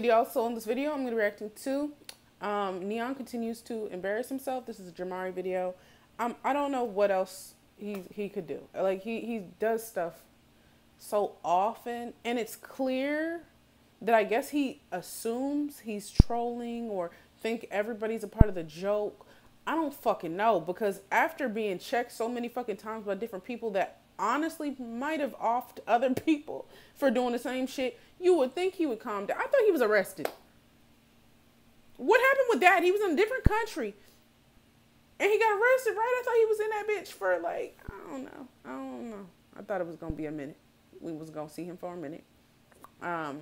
video. Also, in this video, I'm going to be reacting to um, Neon continues to embarrass himself. This is a Jamari video. Um, I don't know what else he he could do. Like he he does stuff so often, and it's clear that I guess he assumes he's trolling or think everybody's a part of the joke. I don't fucking know because after being checked so many fucking times by different people that honestly might have offed other people for doing the same shit, you would think he would calm down. I thought he was arrested. What happened with that? He was in a different country. And he got arrested, right? I thought he was in that bitch for like, I don't know. I don't know. I thought it was gonna be a minute. We was gonna see him for a minute. Um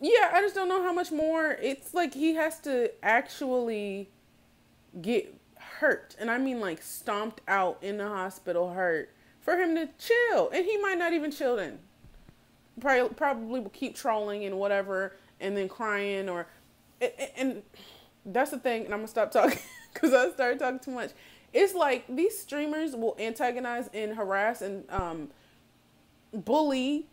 Yeah, I just don't know how much more it's like he has to actually get hurt. And I mean like stomped out in the hospital hurt for him to chill. And he might not even chill then. Probably probably will keep trolling and whatever and then crying or and that's the thing and i'm gonna stop talking because i started talking too much it's like these streamers will antagonize and harass and um, bully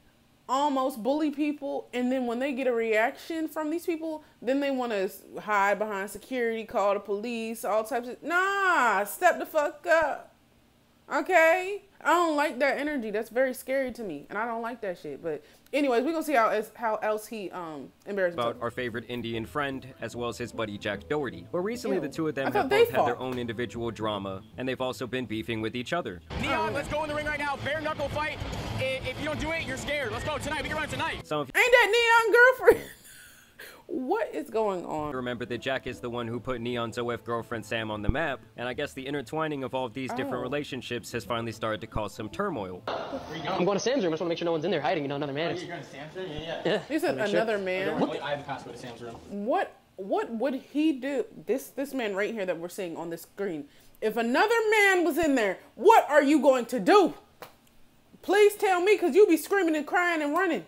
almost bully people and then when they get a reaction from these people then they want to hide behind security call the police all types of nah step the fuck up okay I don't like that energy. That's very scary to me, and I don't like that shit. But anyways, we're gonna see how how else he um embarrasses about himself. our favorite Indian friend as well as his buddy Jack Doherty. But recently, Ew. the two of them I have both had their own individual drama, and they've also been beefing with each other. Neon, let's go in the ring right now. Bare knuckle fight. If you don't do it, you're scared. Let's go tonight. We can run tonight. Some of Ain't that Neon girlfriend? What is going on? Remember that Jack is the one who put Neon's OF girlfriend Sam on the map, and I guess the intertwining of all of these different oh. relationships has finally started to cause some turmoil. I'm going to Sam's room. I just want to make sure no one's in there hiding, you know, another man. Oh, you're going to Sam's room? Yeah, yeah. You said another man. What? I have the password to Sam's room. What what would he do? This this man right here that we're seeing on the screen. If another man was in there, what are you going to do? Please tell me, cause you be screaming and crying and running.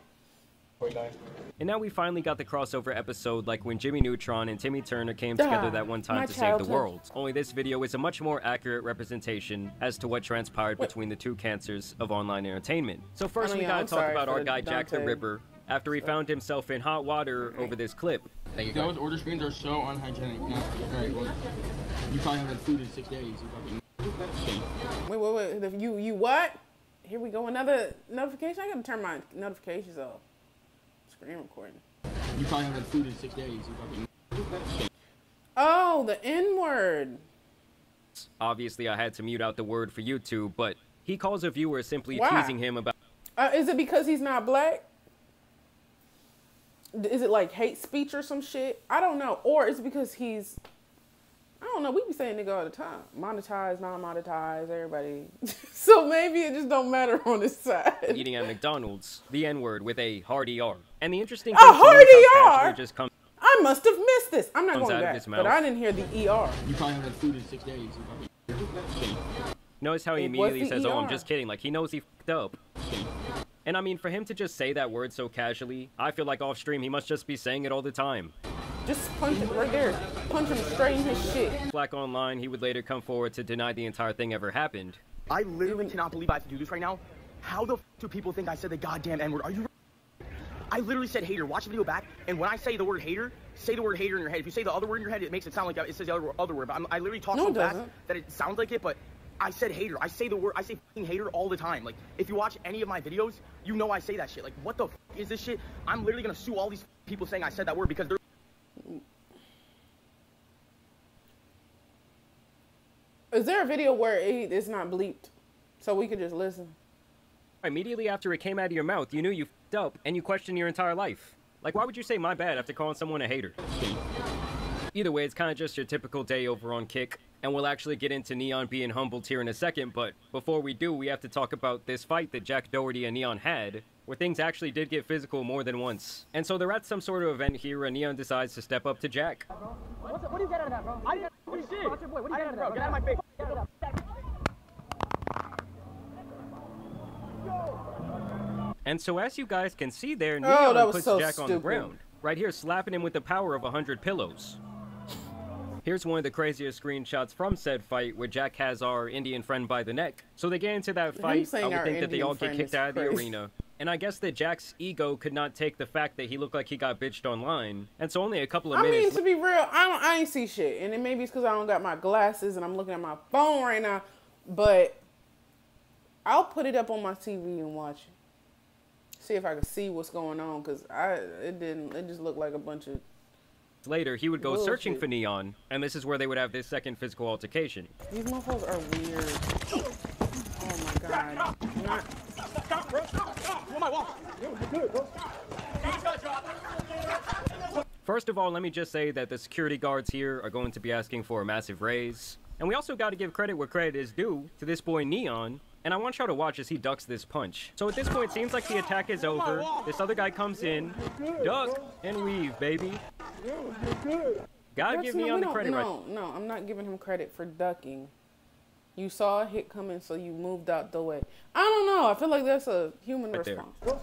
And now we finally got the crossover episode like when Jimmy Neutron and Timmy Turner came together that one time to childhood. save the world. Only this video is a much more accurate representation as to what transpired What? between the two cancers of online entertainment. So first we yeah, gotta I'm talk about our the guy Jack the Ripper after he found himself in hot water over this clip. Those order screens are so unhygienic. No, alright, well, you probably haven't had food in six days. Wait, wait, wait. You you what? Here we go. Another notification. I gotta turn my notifications off. Screen recording. you probably haven't had food in six days. Oh, the N word. Obviously I had to mute out the word for YouTube, but he calls a viewer simply Why? teasing him about Uh, is it because he's not black? Is it like hate speech or some shit? I don't know. Or is it because he's I don't know. We be saying nigga all the time. Monetize, non-monetize, everybody. so maybe it just don't matter on his side. eating at McDonald's, the N-word with a hard ER. And the interesting thing to me is hard ER? just comes I must have missed this. I'm not Comes going out of back, his but. I didn't hear the ER. you probably haven't had food in six days. Notice how he It immediately the says, "Oh, I'm ER. just kidding." Like he knows he fucked up. And I mean, for him to just say that word so casually, I feel like off stream he must just be saying it all the time. Just punch him right there. Punch him straight in his shit. Black online, he would later come forward to deny the entire thing ever happened. I literally cannot believe I have to do this right now. How the f do people think I said the goddamn N word? Are you? I literally said hater. Watch the video back, and when I say the word hater, say the word hater in your head. If you say the other word in your head, it makes it sound like it says the other, other word. But I'm, I literally talk No, so fast that it sounds like it, but I said hater. I say the word. I say fing hater all the time. Like if you watch any of my videos, you know I say that shit. Like what the f is this shit? I'm literally gonna sue all these people saying I said that word because they're Is there a video where it, it's not bleeped? So we could just listen. Immediately after it came out of your mouth, you knew you fucked up and you questioned your entire life. Like, why would you say my bad after calling someone a hater? Either way, it's kind of just your typical day over on Kick, and we'll actually get into Neon being humbled here in a second, but before we do, we have to talk about this fight that Jack Doherty and Neon had, where things actually did get physical more than once. And so they're at some sort of event here, and Neon decides to step up to Jack. What do you get out of that, bro? I didn't what shit. Watch your boy. What do you get out of that? Get out of my face. Get out of that. And so as you guys can see there, Oh, Neon was puts so Jack on the ground. Right here, slapping him with the power of 100 pillows. Here's one of the craziest screenshots from said fight where Jack has our Indian friend by the neck. So they get into that fight. I would think that they all get kicked out of the arena. And I guess that Jack's ego could not take the fact that he looked like he got bitched online, and so only a couple of minutes. I mean, to be real, I don't. I ain't see shit, and it maybe it's because I don't got my glasses and I'm looking at my phone right now. But I'll put it up on my TV and watch it. See if I can see what's going on, cause I it didn't. It just looked like a bunch of. later, he would go Bullshit. searching for Neon, and this is where they would have this second physical altercation. These motherfuckers are weird. Oh my god. Not. Stop, bro. Stop. Stop. My. First of all, let me just say that the security guards here are going to be asking for a massive raise. And we also got to give credit where credit is due to this boy Neon. And I want y'all to watch as he ducks this punch. So at this point, it seems like the attack is over. This other guy comes in, duck, and weave, baby. Gotta give no- Neon we the credit right No, no, I'm not giving him credit for ducking. You saw a hit coming, so you moved out the way. I don't know. I feel like that's a human Right there. response.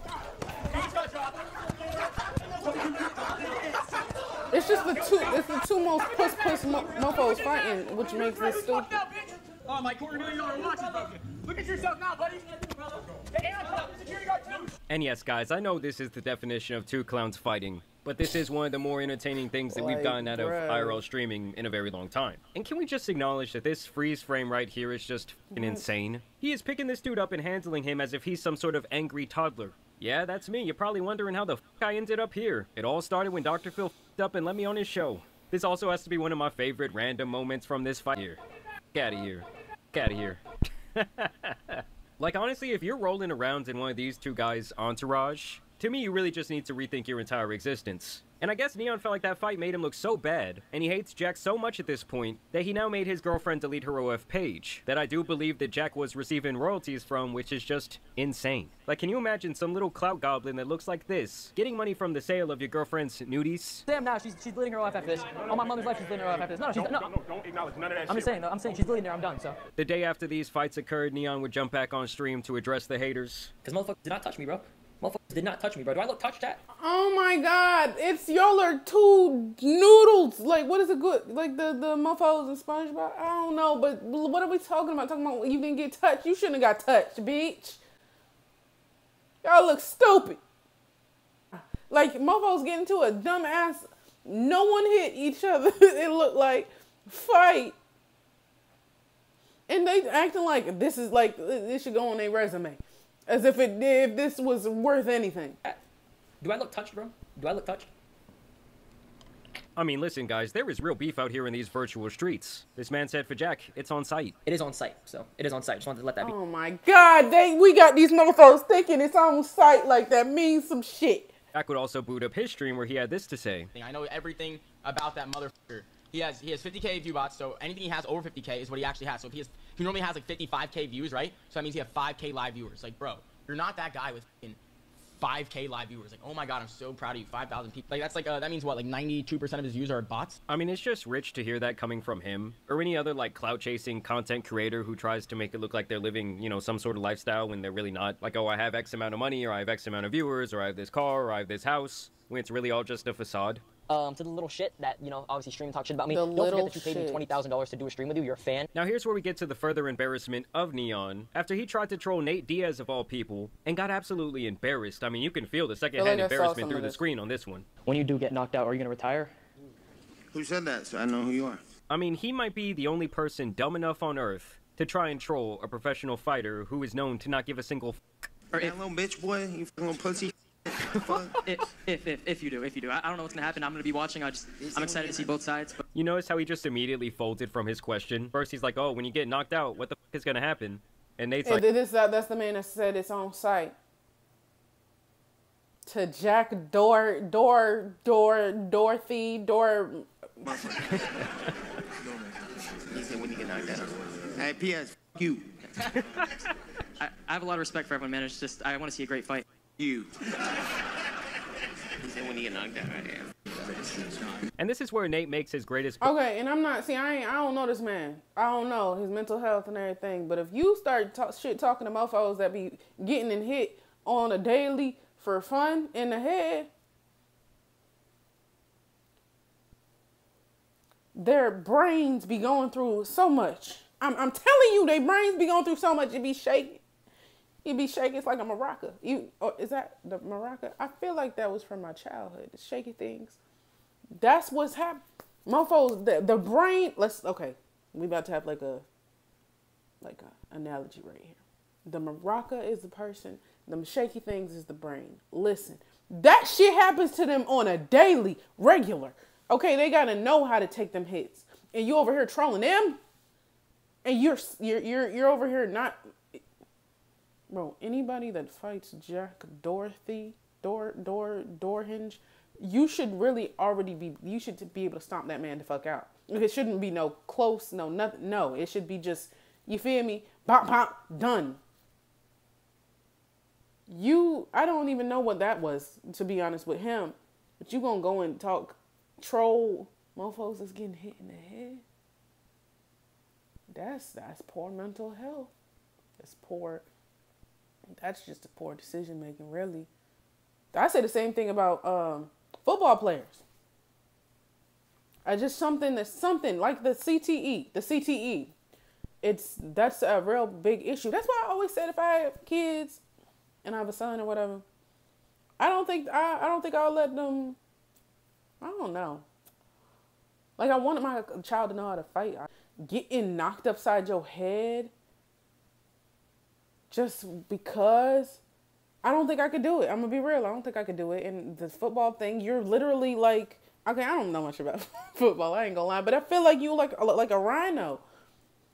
It's just the two. It's the two most puss puss mo- mofos fighting, which makes this stupid. Oh, my quarter million dollar watch is broken. Look at yourself now, buddy. Hey, and I'm the security guard too. And yes, guys, I know this is the definition of two clowns fighting, but this is one of the more entertaining things that we've gotten out of bruh. IRL streaming in a very long time. And can we just acknowledge that this freeze frame right here is just f***ing insane? He is picking this dude up and handling him as if he's some sort of angry toddler. Yeah, that's me. You're probably wondering how the f I ended up here. It all started when Dr. Phil f***ed up and let me on his show. This also has to be one of my favorite random moments from this fight here. Get out of here. Out of here. Like, honestly, if you're rolling around in one of these two guys' entourage, to me, you really just need to rethink your entire existence. And I guess Neon felt like that fight made him look so bad, and he hates Jack so much at this point, that he now made his girlfriend delete her OF page, that I do believe that Jack was receiving royalties from, which is just insane. Like, can you imagine some little clout goblin that looks like this, getting money from the sale of your girlfriend's nudies? Damn, now she's she's deleting her off after this. On my mother's life, she's deleting her off after this. No, she's no. Don't acknowledge none of that I'm just saying. though, I'm saying she's deleting her. I'm done. So, The day after these fights occurred, Neon would jump back on stream to address the haters. because motherfuckers did not touch me, bro. Motherfuckers did not touch me, bro. Do I look touched at? Oh my god, it's y'all are two noodles. Like, what is it good? Like the the mofos and SpongeBob. I don't know, but what are we talking about? Talking about you didn't get touched. You shouldn't have got touched, bitch. Y'all look stupid. Like mofos get into a dumbass. No one hit each other. it looked like fight. And they acting like this is like this should go on their resume, as if it if this was worth anything. Do I look touched, bro? Do I look touched? I mean, listen, guys, there is real beef out here in these virtual streets. This man said for Jack, it's on site. It is on site, so it is on site. Just wanted to let that be. Oh my god, they we got these motherfuckers thinking it's on site like that means some shit. Jack would also boot up his stream where he had this to say. I know everything about that motherfucker. He has he has 50k view bots, so anything he has over 50k is what he actually has. So if he has he normally has like 55k views, right? So that means he has 5k live viewers. Like, bro, you're not that guy with fucking 5k live viewers. Like, oh my god, I'm so proud of you. 5,000 people. Like that's like uh, that means what? Like 92% of his views are bots. I mean, it's just rich to hear that coming from him, or any other, like, clout chasing content creator who tries to make it look like they're living, you know, some sort of lifestyle when they're really not. Like, oh, I have X amount of money, or I have X amount of viewers, or I have this car, or I have this house, when it's really all just a facade. Um, to the little shit that you know, obviously stream talk shit about me. The Don't little forget that you paid me twenty thousand dollars to do a stream with you. You're a fan. Now, here's where we get to the further embarrassment of Neon. After he tried to troll Nate Diaz, of all people, and got absolutely embarrassed. I mean, you can feel the secondhand like embarrassment through the screen on this one. When you do get knocked out, are you gonna retire? Who said that? So I know who you are. I mean, he might be the only person dumb enough on Earth to try and troll a professional fighter who is known to not give a single f- Or That if, little bitch boy, you fucking little pussy. Fuck. if, if, if, if you do, if you do. I, I don't know what's gonna happen. I'm gonna be watching. I just, I'm excited to see both sides. But You notice how he just immediately folded from his question? First, he's like, oh, when you get knocked out, what the f is gonna happen? And Nate's like, this that, that's the man that said it's on site. To Jack Dor Dor Dor Dorothy Dor He said when you get knocked out. Hey, P.S. Fuck you. I, I have a lot of respect for everyone, man. It's just, I want to see a great fight. You. He said when you get knocked out. Right there. and this is where Nate makes his greatest. Okay, and I'm not see I ain't I don't know this man. I don't know his mental health and everything. But if you start talk, shit talking to mofos that be getting and hit on a daily for fun in the head, their brains be going through so much. I'm I'm telling you, their brains be going through so much. It be shaking. He be shaking. It's like a maraca. You, or is that the maraca? I feel like that was from my childhood. The shaky things. That's what's happening. Mofos, the, the brain. Let's okay. We about to have like a like a analogy right here. The maraca is the person. The shaky things is the brain. Listen, that shit happens to them on a daily, regular. Okay, they gotta know how to take them hits. And you over here trolling them, and you're you're you're you're over here not bro, anybody that fights Jack Dorothy, Door, Door, Hinge, you should really already be, you should be able to stomp that man the fuck out. It shouldn't be no close, no nothing. No, it should be just, you feel me? Pop, pop, done. You, I don't even know what that was, to be honest with him. But you gonna go and talk, troll mofos is getting hit in the head. That's that's poor mental health. That's poor that's just a poor decision making, really. I say the same thing about um, football players. I just something that's something like the CTE, the CTE. It's that's a real big issue. That's why I always said if I have kids and I have a son or whatever, I don't think I, I don't think I'll let them. I don't know. Like I wanted my child to know how to fight. Getting knocked upside your head just because I don't think I could do it. I'm gonna be real. I don't think I could do it. And the football thing, you're literally like, okay, I don't know much about football. I ain't gonna lie, but I feel like you like like a rhino,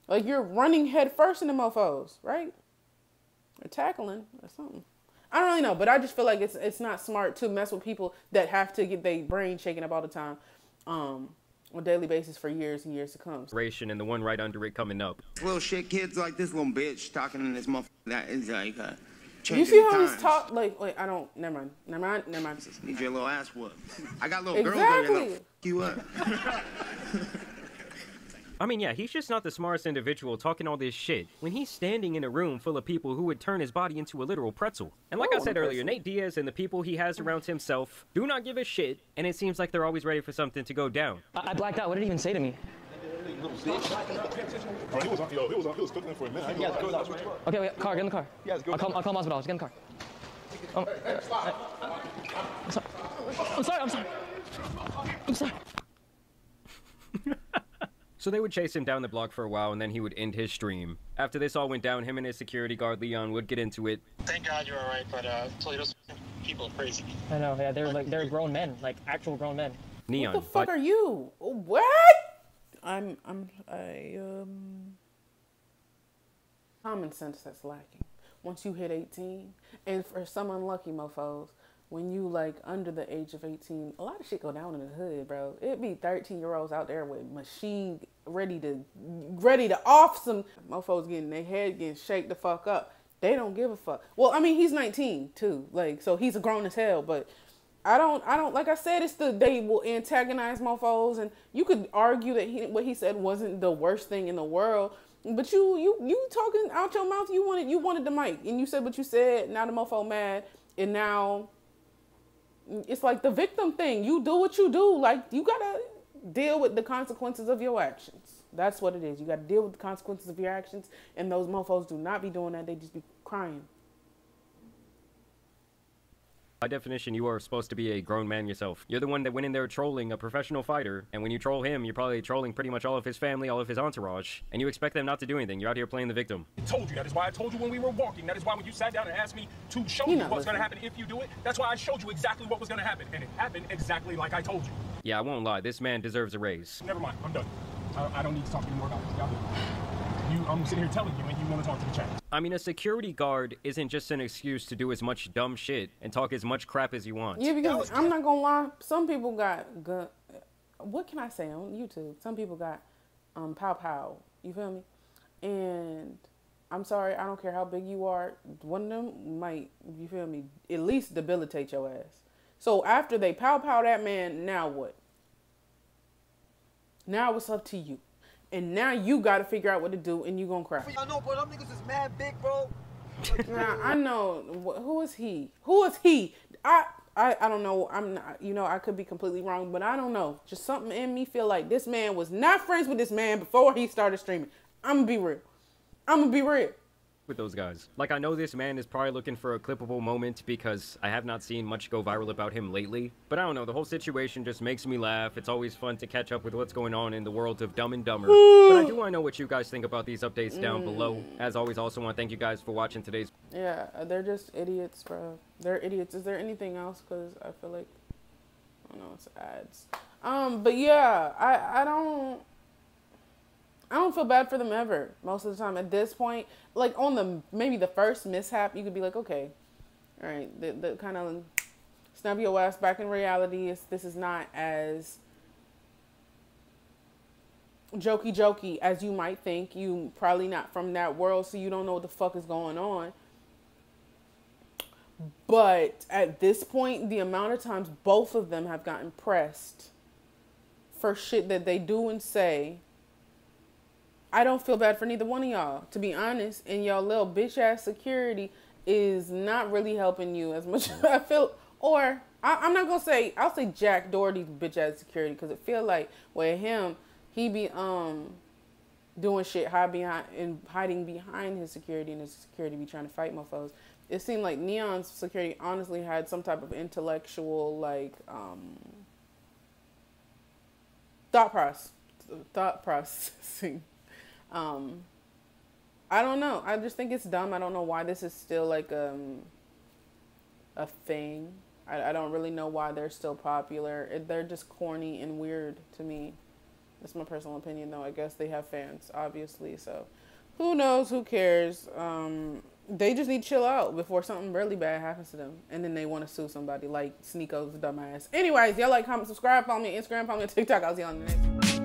like you're running head first into mofo's, right? Or tackling or something. I don't really know, but I just feel like it's it's not smart to mess with people that have to get their brain shaken up all the time. Um, on a daily basis for years and years to come. And the one right under it coming up. Little shit kids like this little bitch talking in this motherfucker that is like uh, you see how he's talk like wait I don't never mind never mind never mind. Need your little ass whooped. I got little exactly. girls that you up. I mean, yeah, he's just not the smartest individual talking all this shit when he's standing in a room full of people who would turn his body into a literal pretzel. And like oh, I said earlier, Nate Diaz and the people he has around himself do not give a shit, and it seems like they're always ready for something to go down. I, I blacked out. What did he even say to me? Bro, he was, yo, he was, on, he was cooking for a minute. Yeah, okay, wait, car, get in the car. Yeah, I'll call, I'll call Masvidal. Just get in the car. Um, I'm sorry. I'm sorry. I'm sorry. So they would chase him down the block for a while, and then he would end his stream. After this all went down, him and his security guard Leon would get into it. Thank God you're alright, but uh, Toledo's people are crazy. I know, yeah, they're like they're grown men, like actual grown men. Neon. What the fuck but... are you? What? I'm I'm I um. Common sense that's lacking. Once you hit 18, and for some unlucky mofo's, when you like under the age of 18, a lot of shit go down in the hood, bro. It be 13 year olds out there with machine ready to ready to off some mofos getting their head getting shake the fuck up. They don't give a fuck. Well, I mean, he's 19 too, like so he's a grown as hell, but I don't, I don't, like I said, it's the, they will antagonize mofos and you could argue that he, what he said wasn't the worst thing in the world, but you, you, you talking out your mouth, you wanted, you wanted the mic and you said what you said, now the mofo mad and now it's like the victim thing. You do what you do. Like you gotta deal with the consequences of your actions. That's what it is. You gotta deal with the consequences of your actions. And those mofos do not be doing that. They just be crying. By definition, you are supposed to be a grown man yourself. You're the one that went in there trolling a professional fighter, and when you troll him, you're probably trolling pretty much all of his family, all of his entourage, and you expect them not to do anything. You're out here playing the victim. I told you. That is why I told you when we were walking. That is why when you sat down and asked me to show you, you what's going to happen if you do it, that's why I showed you exactly what was going to happen, and it happened exactly like I told you. Yeah, I won't lie. This man deserves a raise. Never mind. I'm done. I, I don't need to talk anymore about this. You, I'm sitting here telling you, and you want to talk to the chat. I mean, a security guard isn't just an excuse to do as much dumb shit and talk as much crap as you want. Yeah, because I'm not gonna lie. Some people got good. What can I say on YouTube? Some people got um pow pow. You feel me? And I'm sorry, I don't care how big you are. One of them might, you feel me, at least debilitate your ass. So after they pow pow that man, now what? Now it's up to you and now you got to figure out what to do, and you gonna cry. I know, bro. Them niggas is mad big, bro. nah, I know. Who is he? Who is he? I, I, I don't know. I'm not. You know, I could be completely wrong, but I don't know. Just something in me feel like this man was not friends with this man before he started streaming. I'm gonna be real. I'm gonna be real. With those guys. Like, I know this man is probably looking for a clippable moment because I have not seen much go viral about him lately. But I don't know, the whole situation just makes me laugh. It's always fun to catch up with what's going on in the world of Dumb and Dumber. but I do want to know what you guys think about these updates down below. As always, also want to thank you guys for watching today's. Yeah, they're just idiots, bro. They're idiots. Is there anything else? Because I feel like, I don't know, it's ads. Um, but yeah, I, I don't. I don't feel bad for them ever. Most of the time, at this point, like on the maybe the first mishap, you could be like, okay, all right, the, the kind of snap your ass back in reality. Is this is not as jokey jokey as you might think. You probably not from that world, so you don't know what the fuck is going on. But at this point, the amount of times both of them have gotten pressed for shit that they do and say I don't feel bad for neither one of y'all, to be honest. And y'all little bitch ass security is not really helping you as much as I feel. Or I, am not gonna say I'll say Jack Doherty's bitch ass security because it feel like with him he be um doing shit hide behind and hiding behind his security and his security be trying to fight mofos. It seemed like Neon's security honestly had some type of intellectual like um thought process thought processing um, I don't know. I just think it's dumb. I don't know why this is still like um, a thing. I, I don't really know why they're still popular. It, they're just corny and weird to me. That's my personal opinion, though. I guess they have fans, obviously. So, who knows? Who cares? Um, they just need to chill out before something really bad happens to them, and then they want to sue somebody like Sneako's dumbass. Anyways, y'all like, comment, subscribe, follow me on Instagram, follow me on TikTok. I'll see you on the next.